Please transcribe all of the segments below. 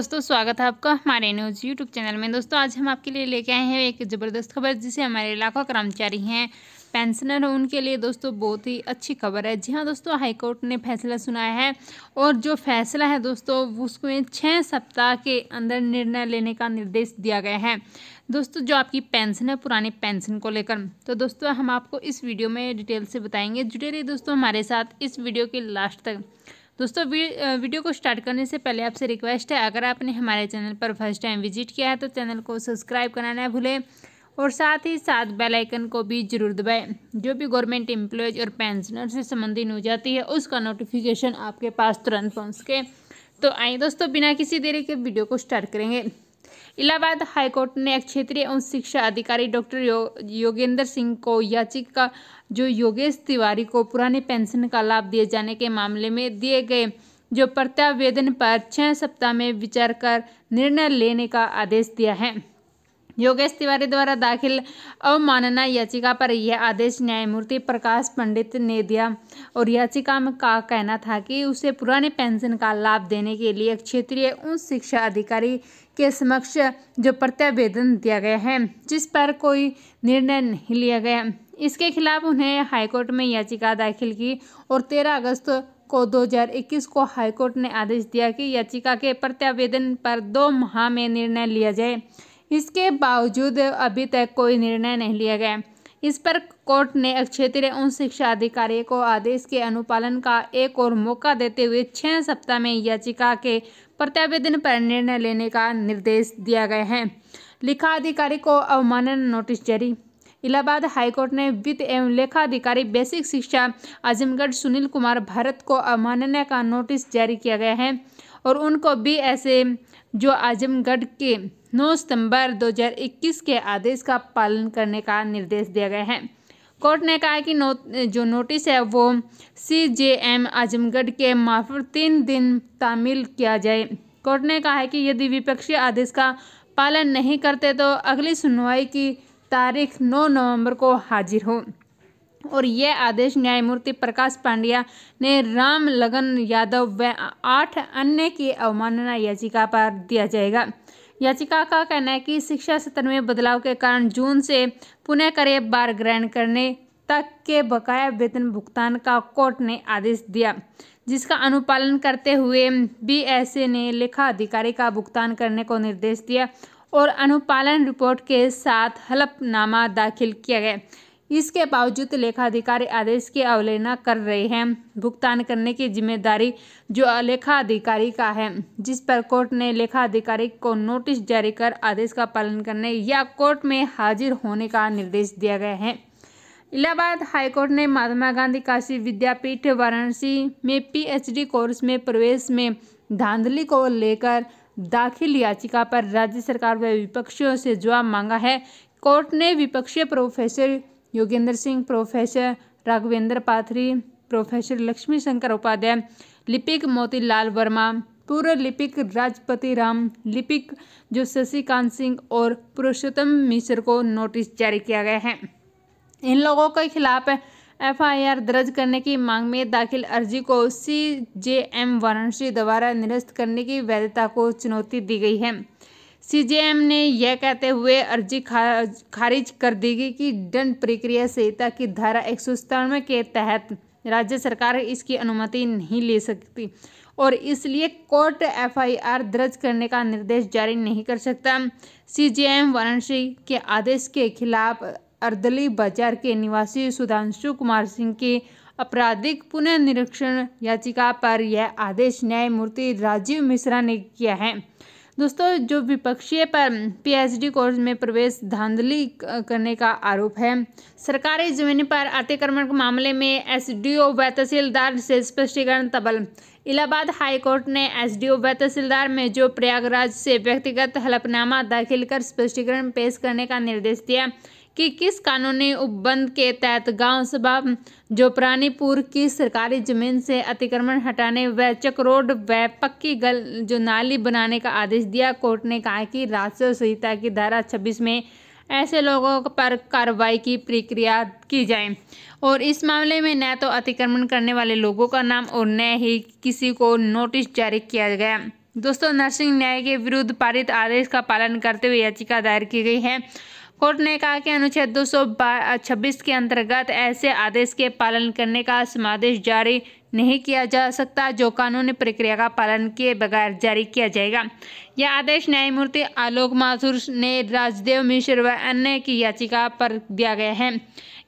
दोस्तों, स्वागत है आपका हमारे न्यूज़ यूट्यूब चैनल में। दोस्तों, आज हम आपके लिए लेके आए हैं एक ज़बरदस्त खबर, जिसे हमारे लाखों कर्मचारी हैं पेंशनर हैं, उनके लिए दोस्तों बहुत ही अच्छी खबर है। जी हाँ दोस्तों हाईकोर्ट ने फैसला सुनाया है और जो फैसला है दोस्तों उसमें छः सप्ताह के अंदर निर्णय लेने का निर्देश दिया गया है। दोस्तों, जो आपकी पेंशन है पुरानी पेंशन को लेकर। तो दोस्तों, हम आपको इस वीडियो में डिटेल से बताएँगे। जुड़े रहिए दोस्तों हमारे साथ इस वीडियो के लास्ट तक। दोस्तों वीडियो को स्टार्ट करने से पहले आपसे रिक्वेस्ट है, अगर आपने हमारे चैनल पर फ़र्स्ट टाइम विज़िट किया है तो चैनल को सब्सक्राइब करना ना भूलें और साथ ही साथ बेल आइकन को भी ज़रूर दबाएँ। जो भी गवर्नमेंट एम्प्लॉयज़ और पेंशनर से संबंधित हो जाती है, उसका नोटिफिकेशन आपके पास तुरंत पहुँच के तो आइए दोस्तों, बिना किसी देरी के वीडियो को स्टार्ट करेंगे। इलाहाबाद हाईकोर्ट ने क्षेत्रीय उच्च शिक्षा अधिकारी डॉक्टर यो, योगेंद्र सिंह को याचिका जो योगेश तिवारी को पुराने पेंशन का लाभ दिए जाने के मामले में दिए गए जो प्रत्यावेदन पर छः सप्ताह में विचार कर निर्णय लेने का आदेश दिया है। योगेश तिवारी द्वारा दाखिल अवमानना याचिका पर यह आदेश न्यायमूर्ति प्रकाश पंडित ने दिया और याचिका में का कहना था कि उसे पुराने पेंशन का लाभ देने के लिए क्षेत्रीय उच्च शिक्षा अधिकारी के समक्ष जो प्रत्यावेदन दिया गया है, जिस पर कोई निर्णय नहीं लिया गया। इसके खिलाफ उन्हें हाईकोर्ट में याचिका दाखिल की और 13 अगस्त को 2021 को हाईकोर्ट ने आदेश दिया कि याचिका के प्रत्यावेदन पर दो माह में निर्णय लिया जाए। इसके बावजूद अभी तक कोई निर्णय नहीं लिया गया। इस पर कोर्ट ने क्षेत्रीय उच्च शिक्षा अधिकारी को आदेश के अनुपालन का एक और मौका देते हुए छह सप्ताह में याचिका के प्रत्यावेदन पर निर्णय लेने का निर्देश दिया गया है। लिखा अधिकारी को अवमानना नोटिस जारी। इलाहाबाद हाईकोर्ट ने वित्त एवं लेखा अधिकारी बेसिक शिक्षा आजमगढ़ सुनील कुमार भारत को अवमानना का नोटिस जारी किया गया है और उनको भी ऐसे जो आजमगढ़ के 9 सितंबर 2021 के आदेश का पालन करने का निर्देश दिया गया है। कोर्ट ने कहा कि नो, जो नोटिस है वो सी जे एम आजमगढ़ के मार्फत तीन दिन तामील किया जाए। कोर्ट ने कहा है कि यदि विपक्षी आदेश का पालन नहीं करते तो अगली सुनवाई की तारीख 9 नवंबर को हाजिर हो। और यह आदेश न्यायमूर्ति प्रकाश पांड्या ने राम लगन यादव व आठ अन्य की अवमानना याचिका पर दिया जाएगा। याचिका का कहना है कि शिक्षा सत्र में बदलाव के कारण जून से पुनः करें बार ग्रहण करने तक के बकाया वेतन भुगतान का कोर्ट ने आदेश दिया, जिसका अनुपालन करते हुए बी एस ए ने लेखा अधिकारी का भुगतान करने को निर्देश दिया और अनुपालन रिपोर्ट के साथ हलफनामा दाखिल किया गया। इसके बावजूद लेखाधिकारी आदेश की अवहेलना कर रहे हैं। भुगतान करने की ज़िम्मेदारी जो लेखा अधिकारी का है, जिस पर कोर्ट ने लेखा अधिकारी को नोटिस जारी कर आदेश का पालन करने या कोर्ट में हाजिर होने का निर्देश दिया गया है। इलाहाबाद हाईकोर्ट ने महात्मा गांधी काशी विद्यापीठ वाराणसी में पीएचडी कोर्स में प्रवेश में धांधली को लेकर दाखिल याचिका पर राज्य सरकार व विपक्षियों से जवाब मांगा है। कोर्ट ने विपक्षी professor Yogendra Singh, professor Raghavendra Pathri, professor Lakshmi Shankar Upadhyay, लिपिक मोतीलाल वर्मा पूर्व लिपिक राजपति राम, लिपिक जो शशिकांत सिंह और पुरुषोत्तम मिश्र को नोटिस जारी किया गया है। इन लोगों के खिलाफ एफआईआर दर्ज करने की मांग में दाखिल अर्जी को सी जे एम वाराणसी द्वारा निरस्त करने की वैधता को चुनौती दी गई है। सीजेएम ने यह कहते हुए अर्जी खा, खारिज कर दी गई कि दंड प्रक्रिया संहिता की धारा एक सौ सत्तानवे के तहत राज्य सरकार इसकी अनुमति नहीं ले सकती और इसलिए कोर्ट एफआईआर दर्ज करने का निर्देश जारी नहीं कर सकता। सीजेएम वाराणसी के आदेश के खिलाफ अर्दली बाज़ार के निवासी सुधांशु कुमार सिंह की आपराधिक पुनर्निरीक्षण याचिका पर यह आदेश न्यायमूर्ति राजीव मिश्रा ने किया है। दोस्तों, जो विपक्षीय पर पीएचडी कोर्स में प्रवेश धांधली करने का आरोप है। सरकारी ज़मीन पर अतिक्रमण के मामले में एसडीओ व तहसीलदार से स्पष्टीकरण तबल इलाहाबाद हाईकोर्ट ने एसडीओ व तहसीलदार में जो प्रयागराज से व्यक्तिगत हलफनामा दाखिल कर स्पष्टीकरण पेश करने का निर्देश दिया। कि किस कानूनी उपबंध के तहत गाँव सभा जो प्राणीपुर की सरकारी ज़मीन से अतिक्रमण हटाने व चक्रोड व पक्की गल जो नाली बनाने का आदेश दिया, कोर्ट ने कहा कि राजस्व संहिता की धारा 26 में ऐसे लोगों पर कार्रवाई की प्रक्रिया की जाए। और इस मामले में न तो अतिक्रमण करने वाले लोगों का नाम और न ही किसी को नोटिस जारी किया गया। दोस्तों, नर्सिंग न्याय के विरुद्ध पारित आदेश का पालन करते हुए याचिका दायर की गई है। कोर्ट ने कहा कि अनुच्छेद दो सौ छब्बीस के अंतर्गत ऐसे आदेश के पालन करने का समादेश जारी नहीं किया जा सकता, जो कानूनी प्रक्रिया का पालन किए बगैर जारी किया जाएगा। यह आदेश न्यायमूर्ति आलोक माथुर ने राजदेव मिश्र व अन्य की याचिका पर दिया गया है।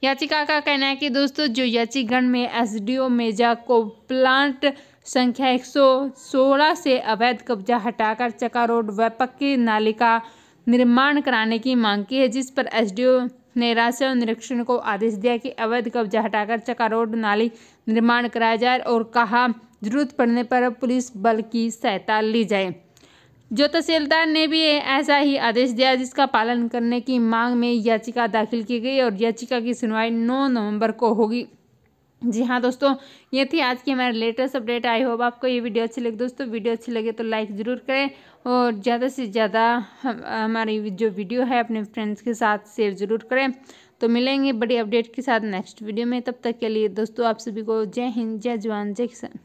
याचिका का कहना है कि दोस्तों, जो याचिकगण में एस डी ओ मेजा को प्लांट संख्या 116 से अवैध कब्जा हटाकर चका रोड व पक्की नाली का निर्माण कराने की मांग की है, जिस पर एसडीओ ने राजस्व निरीक्षण को आदेश दिया कि अवैध कब्जा हटाकर चका रोड नाली निर्माण कराया जाए और कहा, ज़रूरत पड़ने पर पुलिस बल की सहायता ली जाए। जो तहसीलदार ने भी ऐसा ही आदेश दिया, जिसका पालन करने की मांग में याचिका दाखिल की गई और याचिका की सुनवाई 9 नवंबर को होगी। जी हाँ दोस्तों, ये थी आज की हमारे लेटेस्ट अपडेट। आई होप आपको ये वीडियो अच्छी लगी। दोस्तों, वीडियो अच्छी लगे तो लाइक ज़रूर करें और ज़्यादा से ज़्यादा हम, हमारी जो वीडियो है अपने फ्रेंड्स के साथ शेयर ज़रूर करें। तो मिलेंगे बड़ी अपडेट के साथ नेक्स्ट वीडियो में। तब तक के लिए दोस्तों, आप सभी को जय हिंद, जय जवान, जय किसान।